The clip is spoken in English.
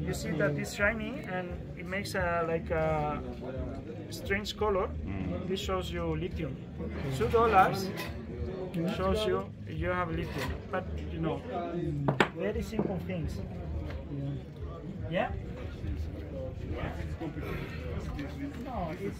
you see that it's shiny and it makes a like a strange color. Mm. This shows you lithium. Two dollars shows you you have lithium, but you know, very simple things. Yeah. No, it's.